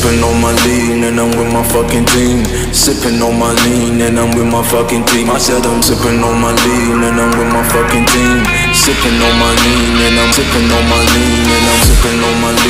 sipping on my lean and I'm with my fucking team. Sipping on my lean and I'm with my fucking team. I said I'm sipping on my lean and I'm with my fucking team. Sipping on my lean and I'm sipping on my lean and I'm sipping on my lean